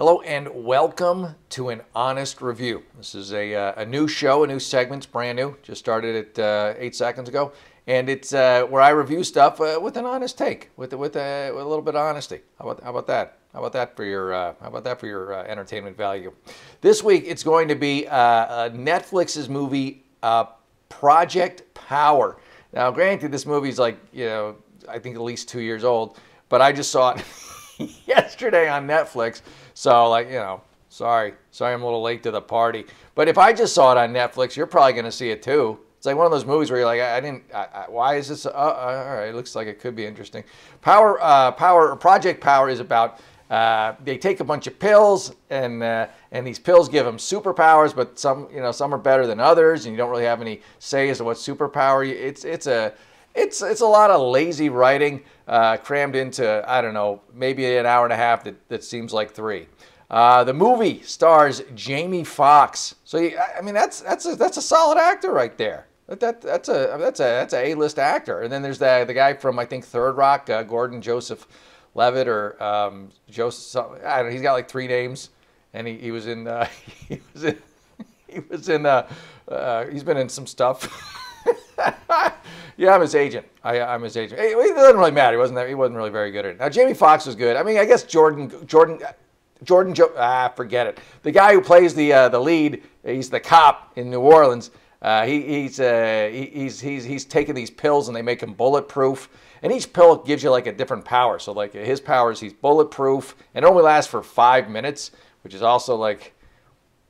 Hello and welcome to an honest review. This is a, uh, a new show, a new segment, it's brand new. Just started it uh, eight seconds ago, and it's uh, where I review stuff uh, with an honest take, with with, uh, with a little bit of honesty. How about how about that? How about that for your uh, how about that for your entertainment value? This week it's going to be Netflix's movie Project Power. Now, granted, this movie's like you know I think at least two years old, but I just saw it yesterday on Netflix. So, like, you know, sorry. Sorry I'm a little late to the party. But if I just saw it on Netflix, you're probably going to see it too. It's like one of those movies where you're like, I, I didn't, I, I, why is this? Uh, uh, all right, it looks like it could be interesting. Power, uh, Power, Project Power is about uh, they take a bunch of pills and uh, and these pills give them superpowers, but some you know some are better than others, and you don't really have any say as to what superpower. It's it's a it's it's a lot of lazy writing uh, crammed into I don't know maybe an hour and a half that, that seems like three. Uh, the movie stars Jamie Foxx, so I mean that's that's a, that's a solid actor right there. That, that that's a that's a that's a A-list actor. And then there's the the guy from I think Third Rock, uh, Gordon Joseph Levitt or um, Joseph. I don't know. He's got like three names, and he, he was in uh, he was in he was in uh, uh, he's been in some stuff. yeah, I'm his agent. I, am his agent. It, it doesn't really matter. He wasn't. He wasn't really very good at it. Now Jamie Foxx was good. I mean, I guess Jordan Jordan Jordan jo- ah forget it. The guy who plays the uh, the lead, he's the cop in New Orleans. Uh, he, he's, uh, he, he's he's he's taking these pills and they make him bulletproof. And each pill gives you like a different power. So like his power is he's bulletproof and it only lasts for five minutes, which is also like,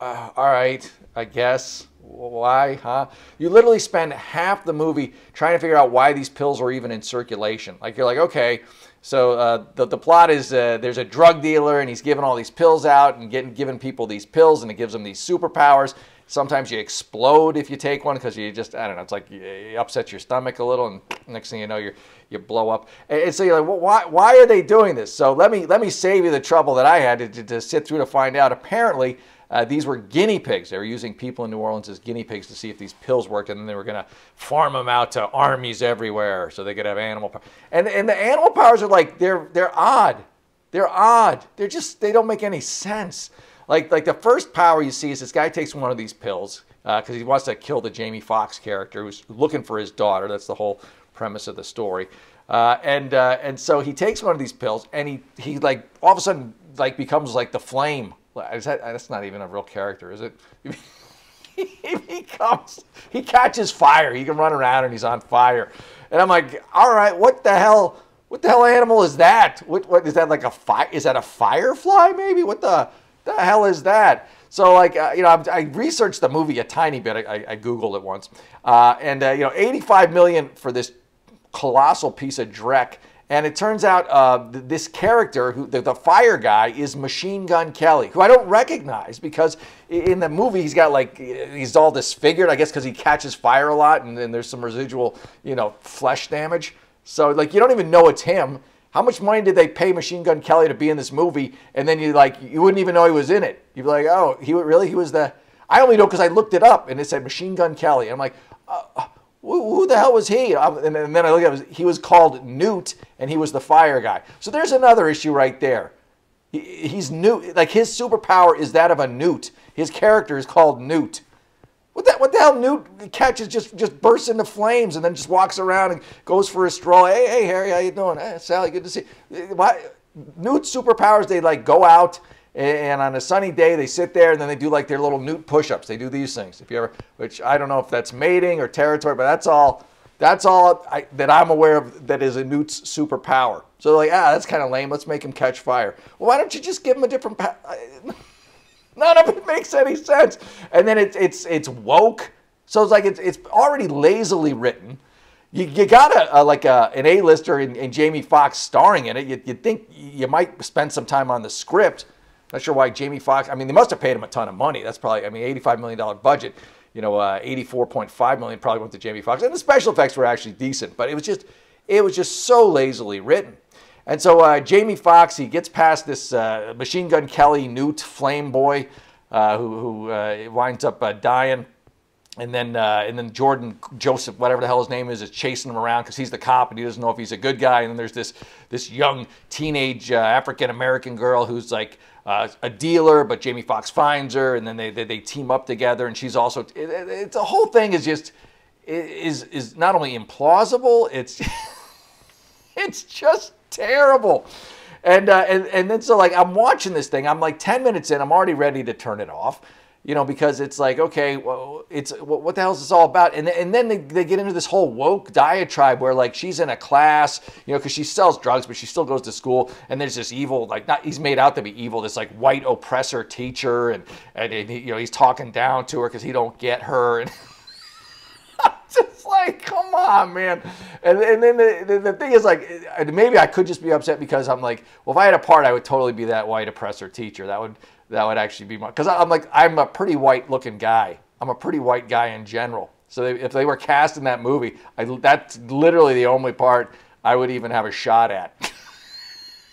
uh, all right, I guess. Why, huh? You literally spend half the movie trying to figure out why these pills are even in circulation. Like you're like, okay, so uh, the, the plot is uh, there's a drug dealer and he's giving all these pills out and getting giving people these pills and it gives them these superpowers. Sometimes you explode if you take one because you just I don't know. It's like you, upset your stomach a little and next thing you know you you blow up. And so you're like, well, why why are they doing this? So let me let me save you the trouble that I had to, to, to sit through to find out. Apparently uh, these were guinea pigs. They were using people in New Orleans as guinea pigs to see if these pills worked, and then they were going to farm them out to armies everywhere so they could have animal power. And, and the animal powers are like, they're, they're odd. They're odd. They're just, they don't make any sense. Like, like the first power you see is this guy takes one of these pills because uh, he wants to kill the Jamie Foxx character who's looking for his daughter. That's the whole premise of the story. Uh, and uh, and so he takes one of these pills, and he he like all of a sudden like becomes like the flame that's not even a real character, is it? he comes, he catches fire. He can run around and he's on fire. And I'm like, all right, what the hell? What the hell animal is that? What, what is that like a fire? Is that a firefly maybe? What the, the hell is that? So like, uh, you know, I, I, researched the movie a tiny bit. I, I Googled it once. Uh, and, uh, you know, 85 million for this colossal piece of dreck. And it turns out uh, this character, who the, the, fire guy, is Machine Gun Kelly, who I don't recognize because in the movie he's got like he's all disfigured. I guess because he catches fire a lot, and then there's some residual, you know, flesh damage. So like you don't even know it's him. How much money did they pay Machine Gun Kelly to be in this movie? And then you like you wouldn't even know he was in it. You'd be like, oh, he really he was the. I only know because I looked it up and it said Machine Gun Kelly. And I'm like. Uh, who the hell was he? And then I look at him, he was called Newt, and he was the fire guy. So there's another issue right there. He's Newt, like his superpower is that of a Newt. His character is called Newt. What the, what the hell? Newt catches just just bursts into flames and then just walks around and goes for a stroll. Hey, hey, Harry, how you doing? Hey, Sally, good to see. You. Why? Newt's superpowers, they like go out and on a sunny day they sit there and then they do like their little newt push-ups they do these things if you ever which i don't know if that's mating or territory but that's all that's all I, that i'm aware of that is a newt's superpower so like ah that's kind of lame let's make him catch fire well why don't you just give him a different pa- none of it makes any sense and then it's it's it's woke so it's like it's, it's already lazily written you, you got a, a like a, an A-lister and, and Jamie Foxx starring in it. You, you'd think you might spend some time on the script, not sure why Jamie Foxx. I mean, they must have paid him a ton of money. That's probably. I mean, eighty-five million dollar budget. You know, uh, eighty-four point five million probably went to Jamie Foxx, and the special effects were actually decent. But it was just, it was just so lazily written. And so uh, Jamie Foxx, he gets past this uh, Machine Gun Kelly Newt Flame Boy, uh, who, who uh, winds up uh, dying. and then uh, and then Jordan Joseph, whatever the hell his name is, is chasing him around because he's the cop and he doesn't know if he's a good guy. And then there's this this young teenage African American girl who's like a dealer, but Jamie Foxx finds her, and then they, they, they team up together, and she's also it, it, it's the whole thing is just is is not only implausible, it's it's just terrible. And, uh, and and then so like I'm watching this thing, I'm like 10 minutes in, I'm already ready to turn it off you know, because it's like, okay, well, it's what the hell is this all about? And, and then they, they get into this whole woke diatribe where like she's in a class, you know, because she sells drugs, but she still goes to school. And there's this evil, like not he's made out to be evil, this like white oppressor teacher, and and, and he, you know he's talking down to her because he don't get her. And I'm just like, come on, man. And, and then the, the, the, thing is, like, maybe I could just be upset because I'm like, well, if I had a part, I would totally be that white oppressor teacher. That would that would actually be my because I'm like I'm a pretty white looking guy. I'm a pretty white guy in general. So they, if they were cast in that movie, I, that's literally the only part I would even have a shot at.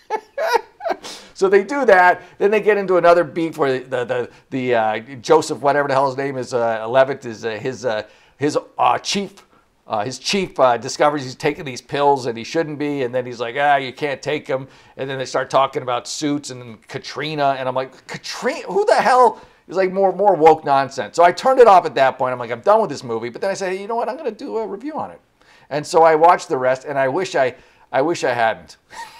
so they do that. Then they get into another beef where the the the, uh, Joseph whatever the hell his name is uh, Levitt is uh, his uh, his uh, chief uh, his chief uh, discovers he's taking these pills and he shouldn't be, and then he's like, ah, you can't take them. And then they start talking about suits and Katrina, and I'm like, Katrina, who the hell? It's like more more woke nonsense. So I turned it off at that point. I'm like, I'm done with this movie. But then I said, hey, you know what? I'm going to do a review on it. And so I watched the rest, and I wish I I wish I hadn't.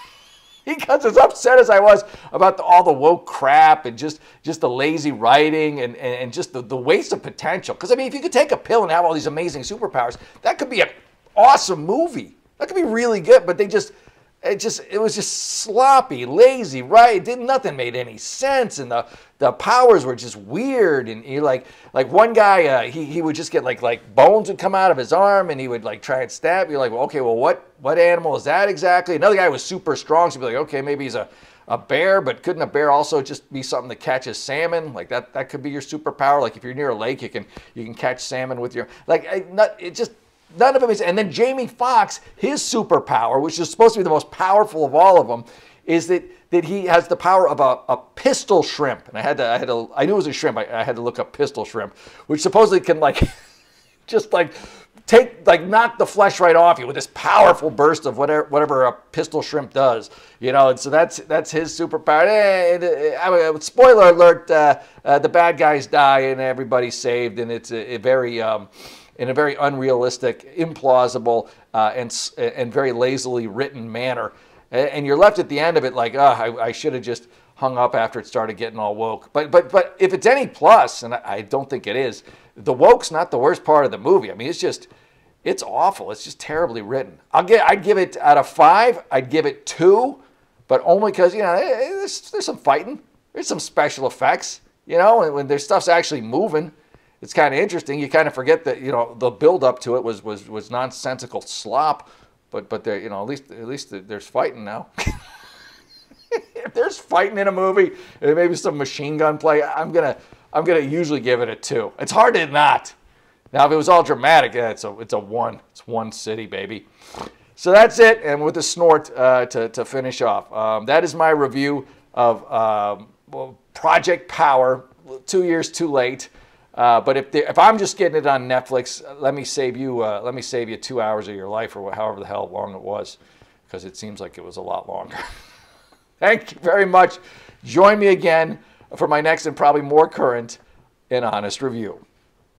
because as upset as I was about the, all the woke crap and just just the lazy writing and, and, and just the, the waste of potential. Because I mean, if you could take a pill and have all these amazing superpowers, that could be an awesome movie. That could be really good. But they just it just it was just sloppy, lazy, right? Did nothing made any sense, and the the powers were just weird. And you like like one guy, uh, he he would just get like like bones would come out of his arm, and he would like try and stab. You're like, well, okay, well, what what animal is that exactly? Another guy was super strong, so you'd be like, okay, maybe he's a a bear, but couldn't a bear also just be something that catches salmon? Like that that could be your superpower. Like if you're near a lake, you can you can catch salmon with your like not it just None of them is. And then Jamie Foxx, his superpower, which is supposed to be the most powerful of all of them, is that that he has the power of a, a pistol shrimp. And I had to, I had to, I knew it was a shrimp. I, I had to look up pistol shrimp, which supposedly can like, just like take like knock the flesh right off you with this powerful burst of whatever whatever a pistol shrimp does you know and so that's that's his superpower and, uh, spoiler alert uh, uh, the bad guys die and everybody's saved and it's a, a very um, in a very unrealistic, implausible, uh, and, and very lazily written manner. And you're left at the end of it like, oh, I, I should have just hung up after it started getting all woke. But but but if it's any plus, and I don't think it is, the woke's not the worst part of the movie. I mean, it's just it's awful. It's just terribly written. I'll get I'd give it out of five. I'd give it two, but only because you know eh, eh, there's, there's some fighting, there's some special effects, you know, and when their stuff's actually moving it's kind of interesting. You kind of forget that you know the build up to it was was was nonsensical slop, but but there you know at least at least there's fighting now. if there's fighting in a movie, maybe some machine gun play, I'm gonna I'm gonna usually give it a two. It's hard to not. Now if it was all dramatic, yeah, it's a it's a one. It's one city, baby. So that's it, and with a snort uh, to to finish off. Um, that is my review of um, Project Power. Two years too late. Uh, but if, if I'm just getting it on Netflix, let me save you uh, let me save you two hours of your life or however the hell long it was, because it seems like it was a lot longer. Thank you very much. Join me again for my next and probably more current and honest review.